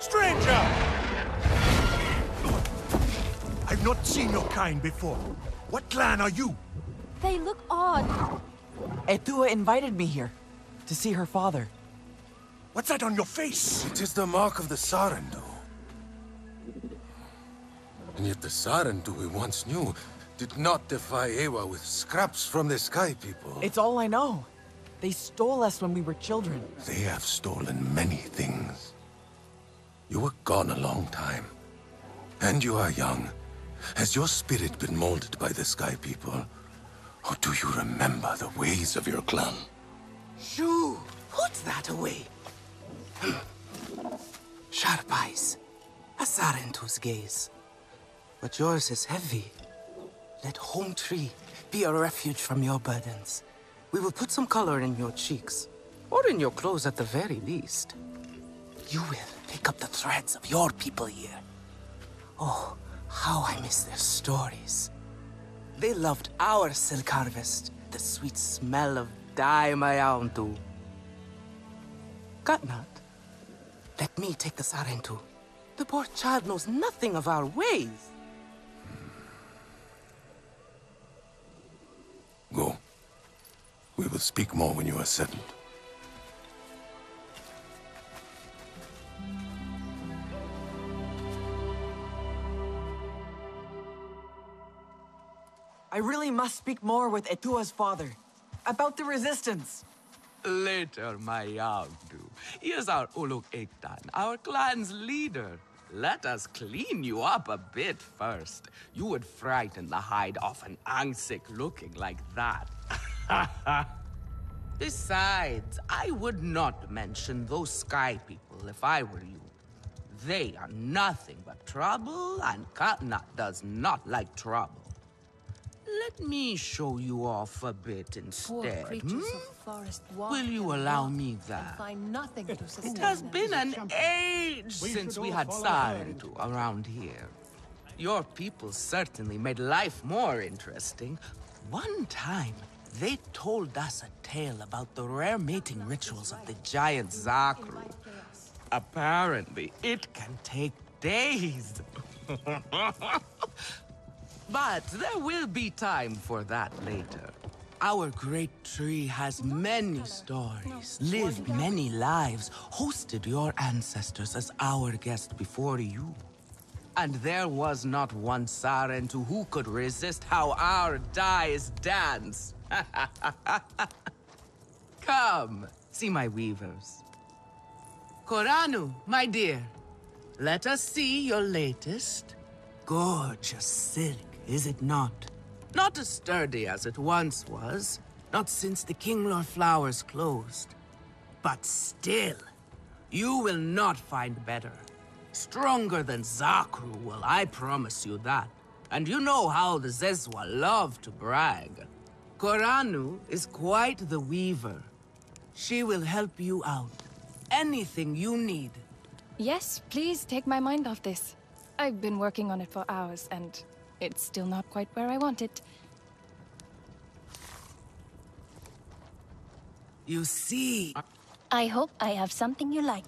Stranger! I've not seen your kind before. What clan are you? They look odd. Etua invited me here to see her father. What's that on your face? It is the mark of the Sarentu. And yet the Sarentu we once knew did not defy Eywa with scraps from the Sky People. It's all I know. They stole us when we were children. They have stolen many things. You were gone a long time. And you are young. Has your spirit been molded by the Sky People? Or do you remember the ways of your clan? Shoo! Put that away! Sharp eyes. A Sarentu's gaze. But yours is heavy. Let Home Tree be a refuge from your burdens. We will put some color in your cheeks. Or in your clothes at the very least. You will pick up the threads of your people here. Oh, how I miss their stories. They loved our silk harvest, the sweet smell of dye mayauntu. Katnat, let me take the Sarentu. The poor child knows nothing of our ways. Go. We will speak more when you are settled. I really must speak more with Etua's father. About the resistance. Later, my Yagdu. Here's our Uluk Ektan, our clan's leader. Let us clean you up a bit first. You would frighten the hide off an Angsik looking like that. Besides, I would not mention those sky people if I were you. They are nothing but trouble, and Katnat does not like trouble. Let me show you off a bit Poor instead. creatures hmm? of forest Will you allow me that? Find nothing to sustain It has been an age since we had Sarentu around here. Your people certainly made life more interesting. One time, they told us a tale about the rare mating rituals of the giant Zakru. Apparently, it can take days. but there will be time for that later. Our great tree has many stories, lived many lives, hosted your ancestors as our guest before you. And there was not one Sarentu who could resist how our dyes dance. Come, see my weavers. Koranu, my dear, let us see your latest. Gorgeous silk, is it not? Not as sturdy as it once was, not since the Kinglor flowers closed. But still, you will not find better. Stronger than Zakru will, I promise you that. And you know how the Zeswa love to brag. Koranu is quite the weaver. She will help you out. Anything you need. Yes, please take my mind off this. I've been working on it for hours, and it's still not quite where I want it. You see, I hope I have something you like.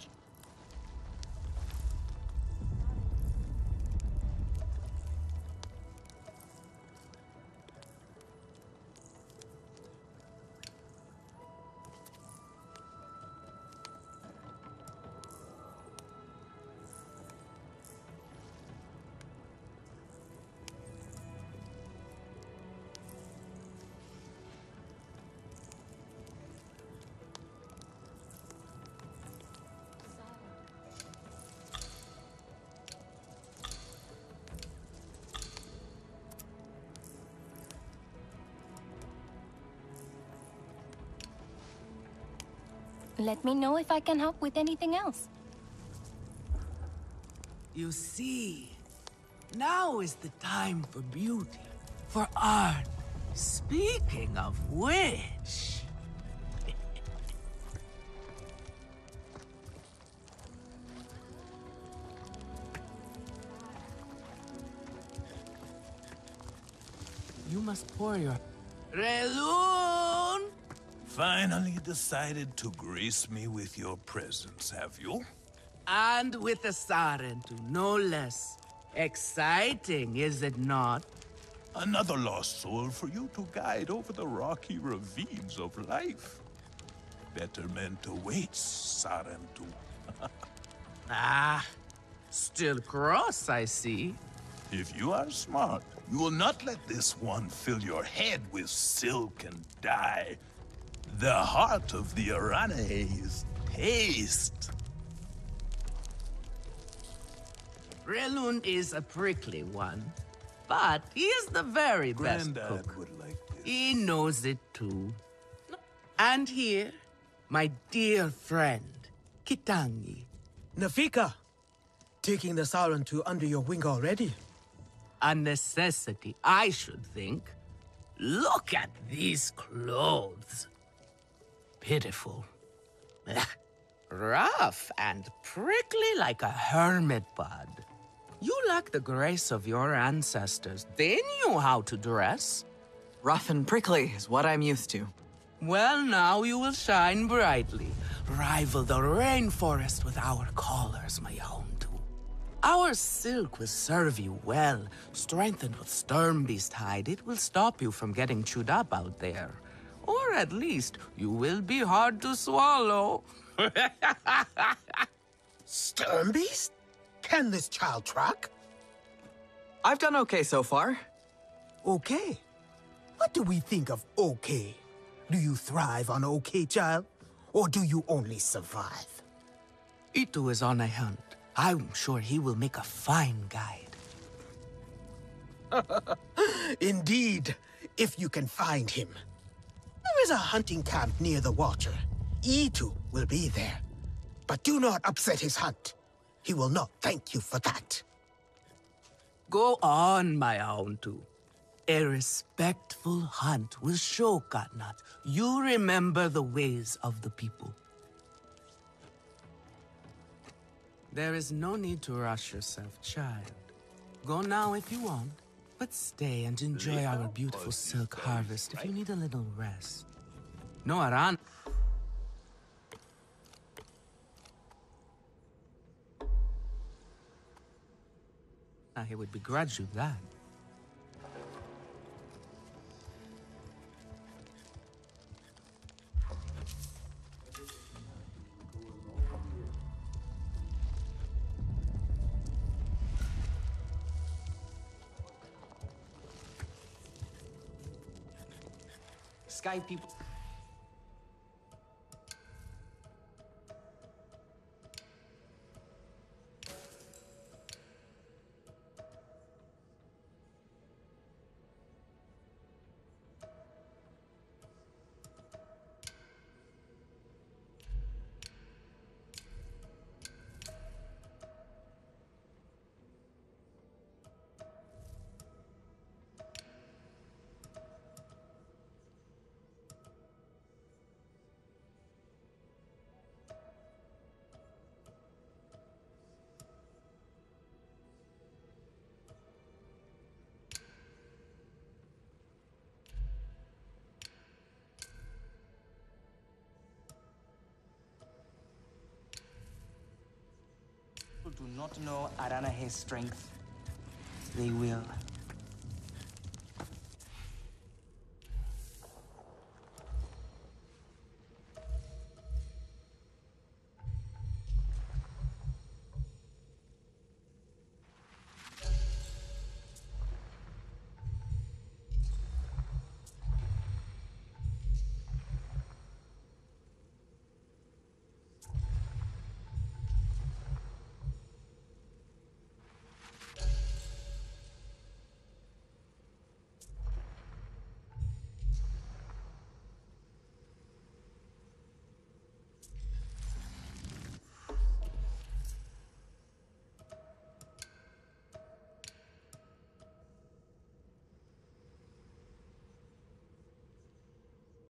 Let me know if I can help with anything else. you see, now is the time for beauty, for art. Speaking of which... You must pour your... Relun! Finally decided to grace me with your presence, have you? And with the Sarentu, no less. Exciting, is it not? Another lost soul for you to guide over the rocky ravines of life. Betterment awaits, Sarentu. Ah, still cross, I see. If you are smart, you will not let this one fill your head with silk and dye. The heart of the Arana is taste. Relund is a prickly one, but he is the very best cook. would like this. He knows it too. And here, my dear friend, Kitangi. Nafika, taking the Sarentu under your wing already. A necessity, I should think. Look at these clothes. Pitiful. Rough and prickly like a hermit bud. You lack the grace of your ancestors. They knew how to dress. Rough and prickly is what I'm used to. Well, now you will shine brightly. Rival the rainforest with our collars, my own too. Our silk will serve you well. Strengthened with Sturmbeest hide, it will stop you from getting chewed up out there. Or at least, you will be hard to swallow. Sturmbeest? Can this child track? I've done okay so far. Okay. What do we think of okay? Do you thrive on okay, child? Or do you only survive? Itu is on a hunt. I'm sure he will make a fine guide. Indeed, if you can find him. There is a hunting camp near the water. Itu will be there. But do not upset his hunt. He will not thank you for that. Go on, my two. A respectful hunt will show Katnat you remember the ways of the people. There is no need to rush yourself, child. Go now if you want, but stay and enjoy our beautiful silk harvest if you need a little rest. No, Aran. Ah, I would begrudge you that. Sky people. Do not know Aranahe's strength, they will